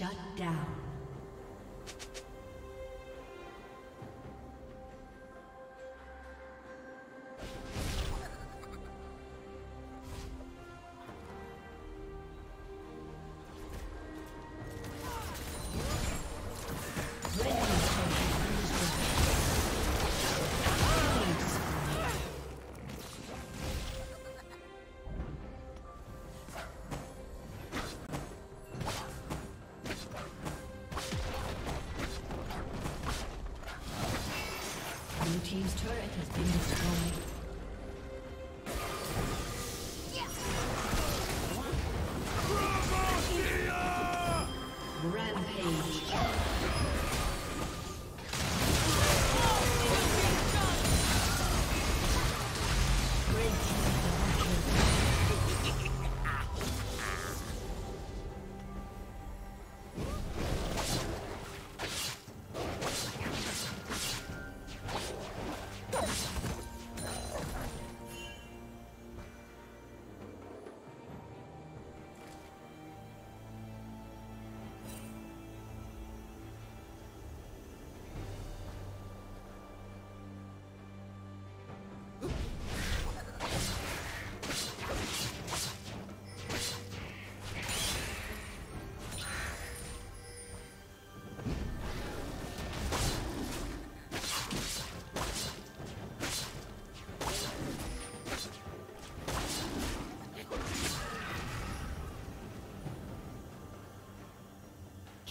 Shut down.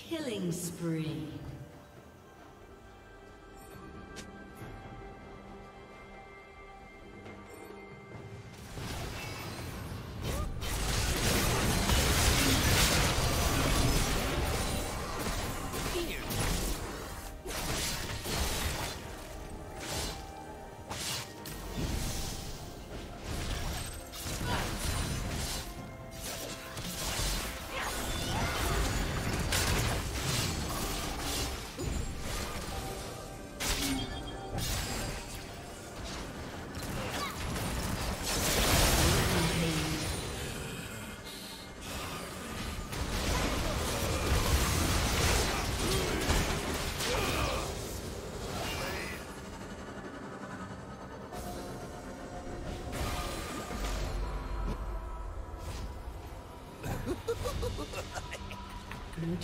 Killing spree.